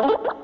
Oh,